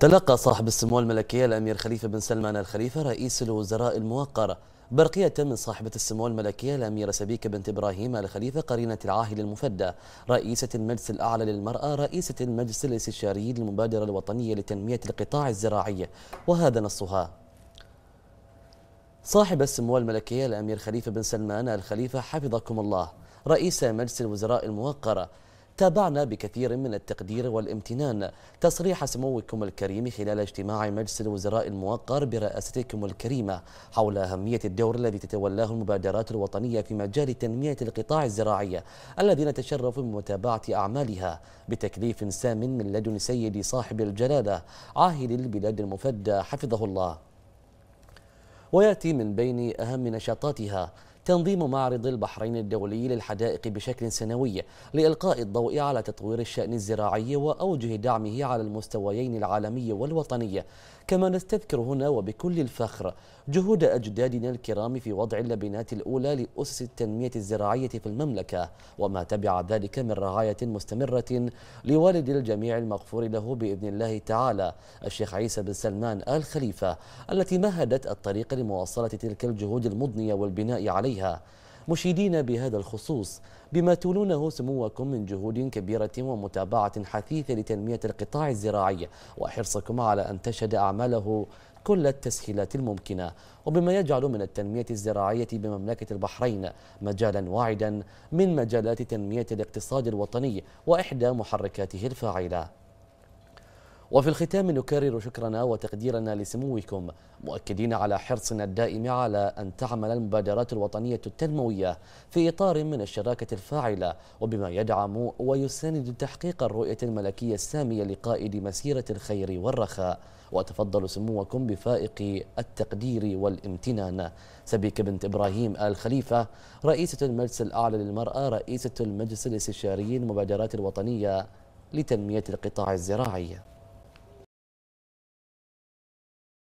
تلقى صاحب السمو الملكية الأمير خليفة بن سلمان الخليفة رئيس الوزراء الموقر برقية من صاحبة السمو الملكية الأميرة سبيكة بنت إبراهيم الخليفة قرينة العاهل المفدى رئيسة المجلس الأعلى للمرأة رئيسة المجلس الاستشاري للمبادرة الوطنية لتنمية القطاع الزراعي وهذا نصها. صاحب السمو الملكية الأمير خليفة بن سلمان الخليفة حفظكم الله رئيس مجلس الوزراء الموقر تابعنا بكثير من التقدير والامتنان. تصريح سموكم الكريم خلال اجتماع مجلس الوزراء الموقر برئاستكم الكريمة حول أهمية الدور الذي تتولاه المبادرات الوطنية في مجال تنمية القطاع الزراعي الذي نتشرف بمتابعة أعمالها بتكليف سام من لدن سيد صاحب الجلالة عاهل البلاد المفدى حفظه الله. ويأتي من بين أهم نشاطاتها تنظيم معرض البحرين الدولي للحدائق بشكل سنوي لإلقاء الضوء على تطوير الشأن الزراعي وأوجه دعمه على المستويين العالمي والوطني كما نستذكر هنا وبكل الفخر جهود أجدادنا الكرام في وضع اللبنات الأولى لأسس التنمية الزراعية في المملكة وما تبع ذلك من رعاية مستمرة لوالد الجميع المغفور له بإذن الله تعالى الشيخ عيسى بن سلمان آل خليفة التي مهدت الطريق لمواصلة تلك الجهود المضنية والبناء عليها. مشيدين بهذا الخصوص بما تولونه سموكم من جهود كبيرة ومتابعة حثيثة لتنمية القطاع الزراعي. وحرصكم على أن تشهد أعماله كل التسهيلات الممكنة. وبما يجعل من التنمية الزراعية بمملكة البحرين مجالا واعدا من مجالات تنمية الاقتصاد الوطني وإحدى محركاته الفاعلة. وفي الختام نكرر شكرنا وتقديرنا لسموكم مؤكدين على حرصنا الدائم على أن تعمل المبادرات الوطنية التنموية في إطار من الشراكة الفاعلة وبما يدعم ويساند تحقيق الرؤية الملكية السامية لقائد مسيرة الخير والرخاء. وتفضل سموكم بفائق التقدير والامتنان. سبيك بنت إبراهيم آل خليفة رئيسة المجلس الأعلى للمرأة رئيسة المجلس الاستشاري المبادرات الوطنية لتنمية القطاع الزراعي.